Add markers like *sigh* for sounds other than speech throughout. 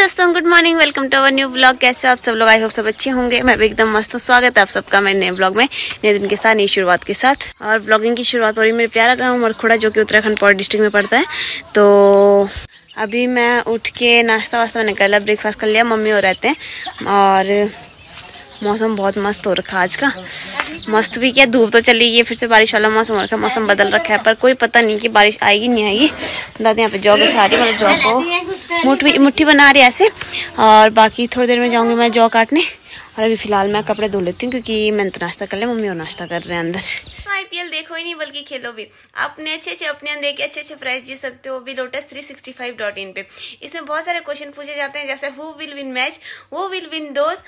दोस्तों good morning welcome to our new blog कैसे हो आप सब लोग? आई होप सब अच्छे होंगे। मैं भी एकदम मस्त हूँ। स्वागत है आप सबका मेरे नए ब्लॉग में, नए दिन के साथ, नई शुरुआत के साथ। और ब्लॉगिंग की शुरुआत हो रही मेरे प्यारा गाँव मरखुड़ा, जो कि उत्तराखंड पौड़ डिस्ट्रिक्ट में पड़ता है। तो अभी मैं उठ के नाश्ता वास्ता मैंने कर लिया ब्रेकफास्ट कर लिया, मम्मी और रहते हैं। और मौसम बहुत मस्त हो रखा आज का। मस्त भी किया, धूप तो चली गई फिर से बारिश वाला मौसम हो रखा मौसम बदल रखा है, पर कोई पता नहीं कि बारिश आएगी, नहीं आएगी। दादी यहाँ पे जॉब बिछा रही मतलब जॉब को मुठ्ठी मुठ्ठी बना रही है ऐसे। और बाकी थोड़ी देर में जाऊँगी मैं जॉ काटने। और अभी फ़िलहाल मैं कपड़े धो लेती हूँ, क्योंकि मैंने तो नाश्ता कर लिया मम्मी और नाश्ता कर रहे हैं अंदर। देखो ही नहीं, बल्कि खेलो भी। अपने अच्छे अच्छे अपने अंदर के अच्छे अच्छे प्राइस जीत सकते हो भी लोटस 365 डॉट इन पे। इसमें बहुत सारे क्वेश्चन पूछे जाते हैं, जैसे हु विल विन मैच वो विल विन दोज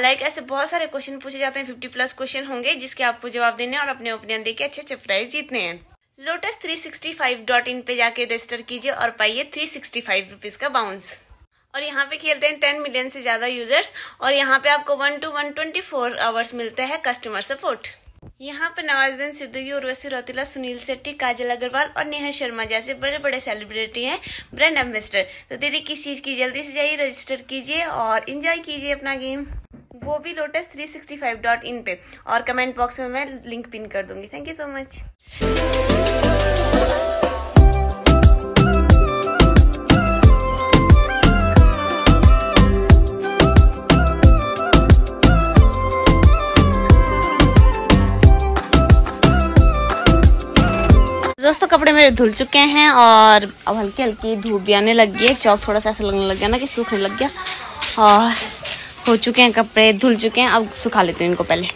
लाइक ऐसे बहुत सारे क्वेश्चन पूछे जाते हैं फिफ्टी प्लस क्वेश्चन होंगे, जिसके आपको जवाब देने और अपने अंदर के अच्छे अच्छे प्राइस जीतने हैं। लोटस 365 डॉट इन पे जाके रजिस्टर कीजिए और पाइए थ्री सिक्सटी फाइव रुपीज़ का बाउंस और यहाँ पे खेलते हैं टेन मिलियन से ज़्यादा यूज़र्स और यहाँ पे आपको one two one twenty four hours मिलते हैं कस्टमर सपोर्ट यहाँ पर नवाजुद्दीन सिद्दीकी उर्वशी रोतिला, सुनील शेट्टी, काजल अग्रवाल और नेहा शर्मा जैसे बड़े बड़े सेलिब्रिटी हैं ब्रांड एम्बेसडर तो देरी किस चीज़ की जल्दी से जाइए रजिस्टर कीजिए और इंजॉय कीजिए अपना गेम वो भी लोटस 365 डॉट इन पे। और कमेंट बॉक्स में मैं लिंक पिन कर दूँगी। थैंक यू सो मच मेरे धुल चुके हैं और अब हल्की हल्की धूप भी आने लग गई है। चौक थोड़ा सा ऐसा लगने लग गया ना कि सूखने लग गया। और हो चुके हैं कपड़े, धुल चुके हैं। अब सुखा लेते हैं इनको पहले।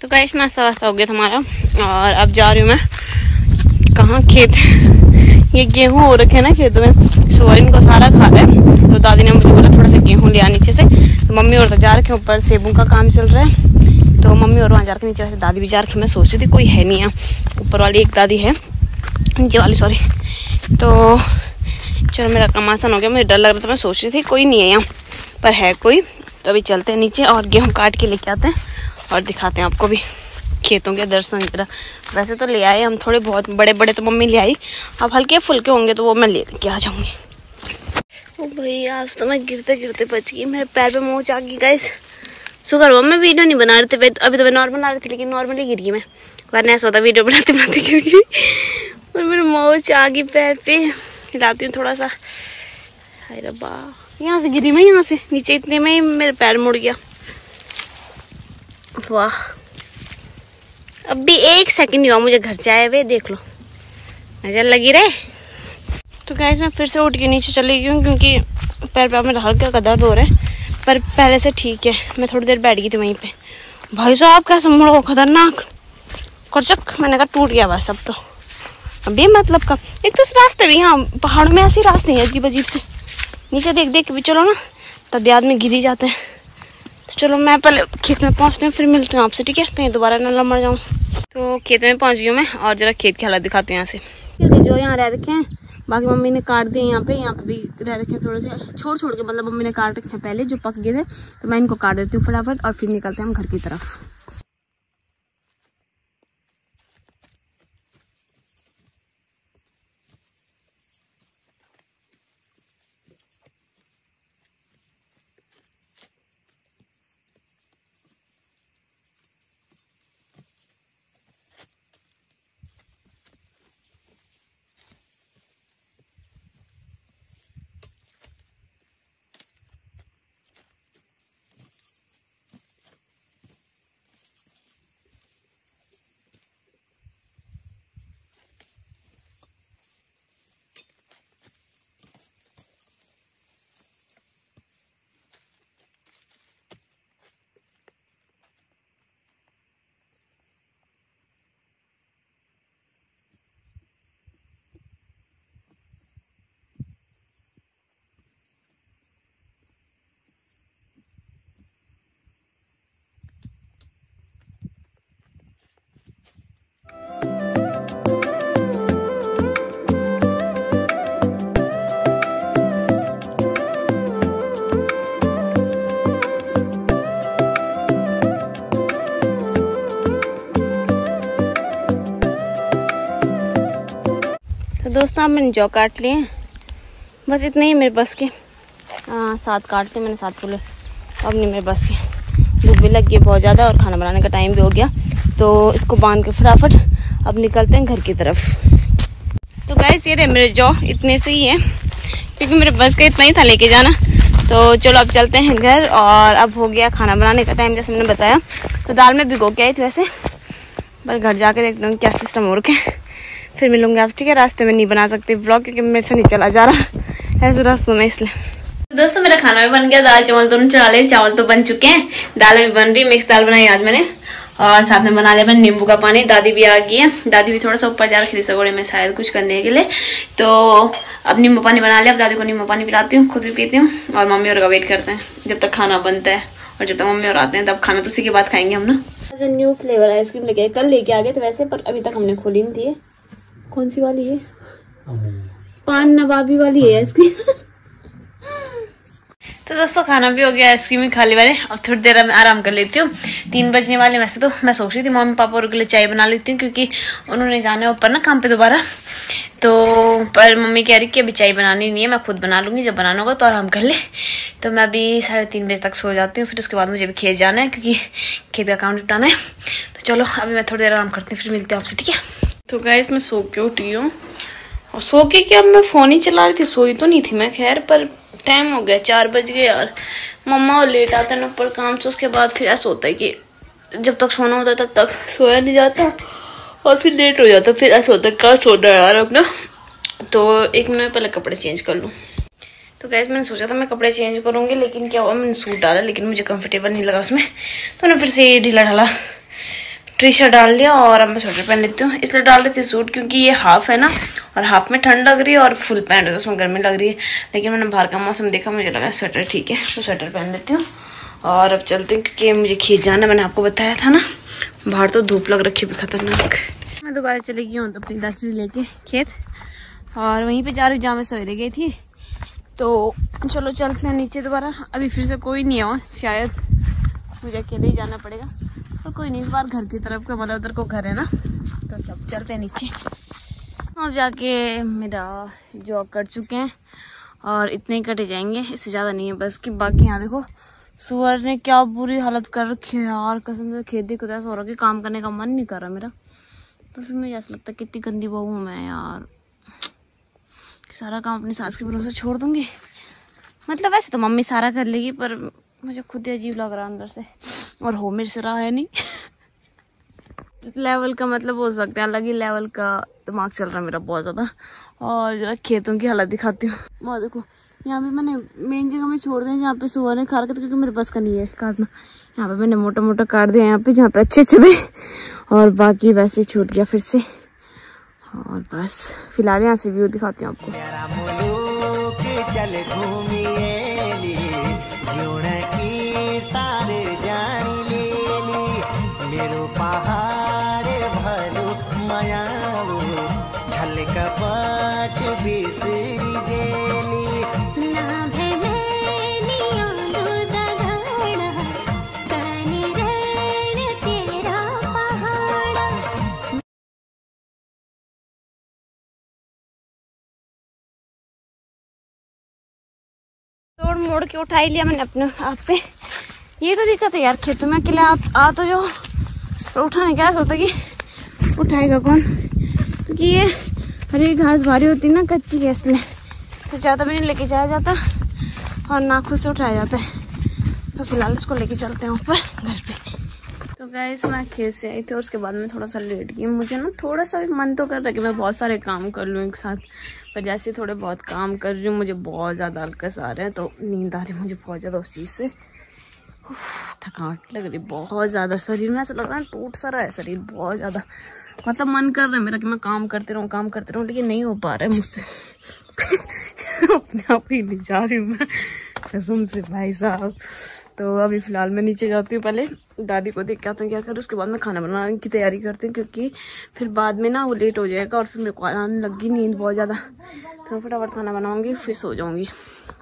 तो कैश नाश्ता वास्ता हो गया था हमारा और अब जा रही हूँ मैं। कहाँ? खेत। ये गेहूँ हो रखे हैं ना खेतों में। सोयाबीन को सारा खा रहा तो दादी ने मुझे बोला थोड़ा सा गेहूँ लिया नीचे से। मम्मी और तो जा रखे ऊपर, सेबों का काम चल रहा है। तो मम्मी और वहाँ जा रखे नीचे वैसे दादी भी जा रखी मैं सोच रही थी कोई है नहीं यहाँ। ऊपर वाली एक दादी है, नीचे वाली सॉरी तो चलो मेरा काम आसान हो गया, मुझे डर लग रहा था, मैं सोच रही थी कोई नहीं है यहाँ, पर है कोई। तो अभी चलते हैं नीचे और गेहूँ काट के लेके आते हैं और दिखाते हैं आपको भी। खेतों के दर्शन की तरह वैसे तो ले आए हम थोड़े बहुत बड़े बड़े तो मम्मी ले आई। अब हल्के फुल्के होंगे तो वो मैं ले के आ जाऊँगी। भाई, आज तो मैं गिरते गिरते बच गई, मेरे पैर पे मोच आ गई गाइस शुक्र हुआ मैं वीडियो नहीं बना रही थी अभी तो मैं नॉर्मल आ रही थी, लेकिन नॉर्मली गिर गई मैं। वरना ऐसा होता वीडियो बनाते बनाते गिर गई। और मेरे मोच आ गई पैर पे। हिलाती हूँ थोड़ा सा। हाय रब्बा। यहाँ से गिरी मैं, यहाँ से। नीचे इतने में ही मेरे पैर मुड़ गया। वाह। अब भी एक सेकंड हुआ, मुझे घर से आए हुए, देख लो। नज़र लगी रहे? तो गैस मैं फिर से उठ के नीचे चली गई हूँ क्योंकि पैर पैर मेरा हल्का का दर्द हो रहा है। पर पहले से ठीक है, मैं थोड़ी देर बैठ गई थी वहीं पे। भाई साहब, कैसे मुड़ो खतरनाक। करचक, मैंने कहा टूट गया बस अब तो। अभी मतलब का एक तो रास्ते भी यहाँ पहाड़ों में ऐसे रास्ते हैं अजीब अजीब से। नीचे देख देख के भी चलो ना, तब आदमी गिर ही जाते हैं। तो चलो, मैं पहले खेत में पहुँचते हूँ, फिर मिलते हैं आपसे, ठीक है? कहीं दोबारा ना लमड़ जाऊँ। तो खेत में पहुँच गई हूँ मैं, और जरा खेत की हालत दिखाते हैं यहाँ से। जो यहाँ रह रखे हैं बाकी मम्मी ने काट दिए यहाँ पे यहाँ पे भी रह रखे हैं थोड़े से। छोड़ छोड़ के मतलब मम्मी ने काट रखे हैं पहले, जो पक गए थे तो मैं इनको काट देती हूँ फटाफट, और फिर निकलते हैं हम घर की तरफ़। दोस्तों, अब मैंने जौ काट लिए बस इतने ही मेरे बस के। हाँ सात काट लिए मैंने, सात फूले अब नहीं मेरे बस के। धूप भी लग गई बहुत ज़्यादा और खाना बनाने का टाइम भी हो गया। तो इसको बाँध के फटाफट अब निकलते हैं घर की तरफ़। तो गाइस ये रहे मेरे जौ। इतने से ही है। क्योंकि मेरे बस का इतना ही था लेके जाना। तो चलो अब चलते हैं घर और अब हो गया खाना बनाने का टाइम जैसे मैंने बताया। तो दाल में भिगो के आई थी वैसे। पर घर जाके देखते हूँ क्या सिस्टम हो रखे फिर मिलूँगी आप ठीक है रास्ते में नहीं बना सकती ब्लॉग क्योंकि मेरे से नहीं चला जा रहा। ऐसे रास्तों में इसलिए। दोस्तों मेरा खाना भी बन गया। दाल चावल दोनों चढ़ा ले चावल तो बन चुके हैं। दाल भी बन रही। मिक्स दाल बनाई आज मैंने। और साथ में बना लिया मैंने नींबू का पानी। दादी भी आ गई है। दादी भी थोड़ा सा ऊपर जा रखी थी सगोड़े में शायद कुछ करने के लिए। तो अब नींबू पानी बना लिया। अब दादी को नींबू पानी पिलाती हूँ खुद भी पीती हूँ। और मम्मी और का वेट करते हैं जब तक खाना बनता है। और जब तक मम्मी और आते हैं तब खाना तो उसी के बाद खाएँगे हम ना। न्यू फ्लेवर आइसक्रीम लेके कल लेके आ गए थे वैसे पर अभी तक हमने खोली नहीं थी कौन सी वाली है? पान नवाबी वाली है आइसक्रीम। *laughs* तो दोस्तों खाना भी हो गया आइसक्रीम ही खा ली वाले अब थोड़ी देर में आराम कर लेती हूँ। तीन बजने वाले वैसे तो। मैं सोच रही थी मम्मी पापा और के लिए चाय बना लेती हूँ क्योंकि उन्होंने जाना है ऊपर ना काम पे दोबारा। तो पर मम्मी कह रही कि अभी चाय बनानी नहीं है मैं खुद बना लूँगी जब बनाना होगा तो आराम कर ले। तो मैं अभी साढ़े तीन बजे तक सो जाती हूँ फिर उसके बाद मुझे भी खेत जाना है क्योंकि खेत का काम निपटाना है। तो चलो अभी मैं थोड़ी देर आराम करती हूँ फिर मिलती हूँ आपसे ठीक है? तो गाइस मैं सो के उठी हूँ। और सो के क्या मैं फ़ोन ही चला रही थी? सोई तो नहीं थी मैं, खैर, पर टाइम हो गया, चार बज गए यार। मम्मा और लेट आते हैं ऊपर काम से उसके बाद फिर ऐसा होता है कि जब तक सोना होता है, तब तक सोया नहीं जाता। और फिर लेट हो जाता, फिर ऐसा होता है कल सोना यार अपना? तो एक मिनट पहले कपड़े चेंज कर लूँ। तो गैस मैंने सोचा था मैं कपड़े चेंज करूँगी, लेकिन क्या हुआ, मैंने सूट डाला, लेकिन मुझे कंफर्टेबल नहीं लगा उसमें। तो मैंने फिर से ढीला ढाला। टी शर्ट डाल लिया और अब मैं स्वेटर पहन लेती हूँ। इसलिए डाल लेती हूँ सूट क्योंकि ये हाफ़ है ना, और हाफ़ में ठंड लग रही है और फुल पैंट है तो उसमें गर्मी लग रही है। लेकिन मैंने बाहर का मौसम देखा, मुझे लगा स्वेटर ठीक है तो स्वेटर पहन लेती हूँ। और अब चलती हूँ क्योंकि मुझे खींच जाना मैंने आपको बताया था ना। बाहर तो धूप लग रखी भी खतरनाक। मैं दोबारा चली गई हूँ तो अपनी दसवीं लेके खेत। और वहीं रही जहाँ मैं सवेरे गई थी। तो चलो चलते हैं नीचे दोबारा। अभी फिर से कोई नहीं हो शायद मुझे अकेले ही जाना पड़ेगा। और कोई नहीं, इस बार घर की तरफ़ का मतलब उधर को घर है ना? तो तब चलते हैं नीचे। और जाके मेरा जॉब कर चुके हैं और इतने ही कटे जाएँगे, इससे ज़्यादा नहीं है बस कि बाकी यहाँ देखो, सुअर ने क्या बुरी हालत कर रखी है यार, कसम से खेती को ऐसा हो रहा कि काम करने का मन नहीं कर रहा मेरा। पर फिर मुझे ऐसा लगता है कितनी गंदी बहू हूँ मैं यार। सारा काम अपनी सास के भरोसे छोड़ दूँगी। मतलब वैसे तो मम्मी सारा कर लेगी, पर मुझे खुद ही अजीब लग रहा अंदर से। और हो मेरे से रहा है नहीं। लेवल का मतलब हो सकता है, अलग ही लेवल का दिमाग चल रहा है मेरा बहुत ज़्यादा। और जरा खेतों की हालत दिखाती हूँ। वहाँ, देखो, यहाँ पे मैंने मेन जगह में छोड़ दिया, जहाँ पे सुबह ने खा रखा क्योंकि मेरे बस का नहीं है काटना। यहाँ पे मैंने मोटा मोटा काट दिया यहाँ पे, जहाँ पे अच्छे अच्छे और बाकी वैसे छूट गया फिर से। और बस, फ़िलहाल यहाँ से व्यू दिखाती हूँ आपको। तोड़ के उठा ही लिया मैंने अपने आप पे। ये तो दिक्कत है यार खेतों में अकेले आ, आ तो जो तो उठाने क्या सोचता कि उठाएगा कौन? क्योंकि ये हरी घास भारी होती ना कच्ची है इसलिए तो ज़्यादा भी नहीं लेके जाया जाता और ना खुद से उठाया जाता है। तो फ़िलहाल इसको लेके चलते हैं ऊपर घर पे। तो गैस मैं खेत से आई थी और उसके बाद में थोड़ा सा लेट गई। मुझे ना थोड़ा सा भी मन तो कर रहा है कि मैं बहुत सारे काम कर लूँ एक साथ। पर जैसे थोड़े बहुत काम कर रही हूँ, मुझे बहुत ज़्यादा हल्कस आ रहे हैं तो नींद आ रही है मुझे बहुत ज़्यादा उस चीज़ से। थकावट लग रही, बहुत ज़्यादा। शरीर में ऐसा लग रहा है टूट सा रहा है, शरीर बहुत ज़्यादा। मतलब मन कर रहा है मेरा कि मैं काम करते रहूँ, काम करते रहूँ, लेकिन नहीं हो पा रहा है मुझसे। *laughs* अपने आप ही नहीं जा रही हूँ मैं। कसम से भाई साहब। तो अभी फ़िलहाल मैं नीचे जाती हूँ पहले। दादी को देख के आता हूँ क्या करूँ उसके बाद मैं खाना बनाने की तैयारी करती हूँ क्योंकि फिर बाद में ना वो लेट हो जाएगा और फिर मेरे को आने लगी नींद बहुत ज़्यादा। तो मैं फटाफट खाना बनाऊँगी, फिर सो जाऊँगी।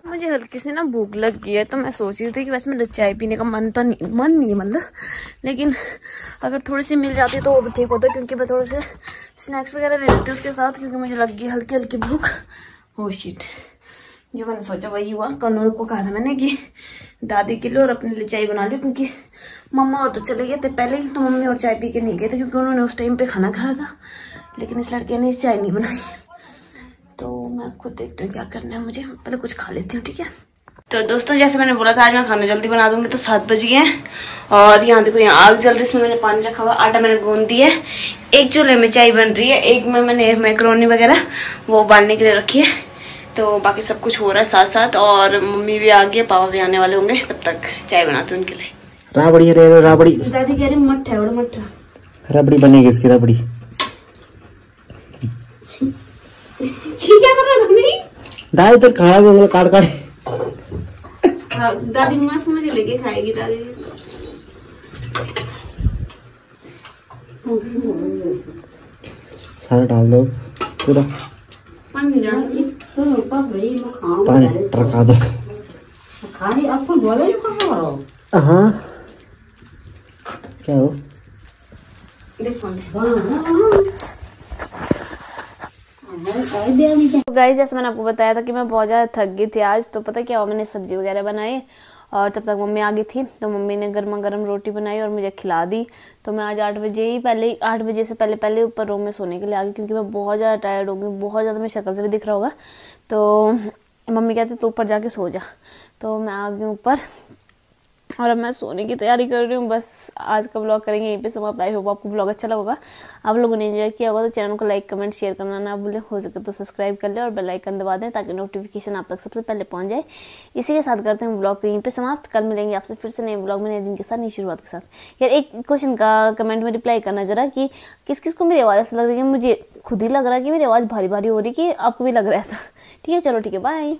मुझे हल्की सी ना भूख लग गई है तो मैं सोच रही थी कि वैसे मेरा चाय पीने का मन तो नहीं, मन नहीं है मतलब। लेकिन अगर थोड़ी सी मिल जाती तो वो भी ठीक होता क्योंकि मैं थोड़े से स्नैक्स वगैरह ले लेती हूँ उसके साथ क्योंकि मुझे लग गई हल्की हल्की भूख। हो शीट जो मैंने सोचा वही हुआ कन्नूर को कहा था मैंने कि दादी के लिए और अपने लिए चाय बना ली, क्योंकि मम्मा और तो चले गए थे पहले ही तो मम्मी और चाय पी के नहीं गए थे, क्योंकि उन्होंने उस टाइम पे खाना खाया था। लेकिन इस लड़के ने चाय नहीं बनाई। तो मैं खुद देखती हूँ क्या करना है मुझे। पहले कुछ खा लेती हूँ, ठीक है? तो दोस्तों, जैसे मैंने बोला था, आज मैं खाना जल्दी बना दूँगी तो सात बज गए और यहाँ देखो, यहाँ आग जल रही है, इसमें मैंने पानी रखा हुआ, आटा मैंने गूंद दिया है। एक चूल्हे में चाय बन रही है, एक में मैंने मैक्रोनी वगैरह, वो उबालने के लिए रखी है। तो बाकी सब कुछ हो रहा है साथ साथ और मम्मी भी आ गई पापा भी आने वाले होंगे तब तक चाय बनाते हैं उनके लिए। राबड़ी है राबड़ी। दादी कह रही मट्ठा है बड़ा मट्ठा। रबड़ी बनेगी इसकी रबड़ी। क्या कर रहा था दादी तो खाना भी मतलब काट काट दादी मस्त मुझे लेके खाएगी दादी। सारा डाल दो पूरा। पानी डाल। पानी टरका दो। हाँ क्या हो तो गाइस जैसे मैंने आपको बताया था कि मैं बहुत ज़्यादा थक गई थी आज तो पता क्या हुआ? मैंने सब्ज़ी वगैरह बनाई और तब तक मम्मी आ गई थी तो मम्मी ने गर्मा गर्म रोटी बनाई और मुझे खिला दी। तो मैं आज आठ बजे ही पहले, आठ बजे से पहले पहले ऊपर रूम में सोने के लिए आ गई, क्योंकि मैं बहुत ज़्यादा टायर्ड हो गई बहुत ज़्यादा मेरी शक्ल से भी दिख रहा होगा। तो मम्मी कहती तो ऊपर जाके सो जा। तो मैं आ गई ऊपर और अब मैं सोने की तैयारी कर रही हूँ। बस आज का ब्लॉग करेंगे, यहीं पे समाप्त। आई होप आपको ब्लॉग अच्छा लगा आप लोगों ने एंजॉय किया होगा तो चैनल को लाइक कमेंट शेयर करना ना भूलें। हो सके तो सब्सक्राइब कर ले और बेल आइकन दबा दें ताकि नोटिफिकेशन आप तक सबसे पहले पहुँच जाए। इसी के साथ करते हैं ब्लॉग को यहीं पे समाप्त। कल मिलेंगे आपसे फिर से नए ब्लॉग में, नए दिन के साथ, नई शुरुआत के साथ। यार, एक क्वेश्चन का कमेंट में रिप्लाई करना जरा कि किस किस को मेरी आवाज़ ऐसा लग रही है? मुझे खुद ही लग रहा है कि मेरी आवाज़ भारी भारी हो रही है कि आपको भी लग रहा है ऐसा। ठीक है, चलो, ठीक है बाय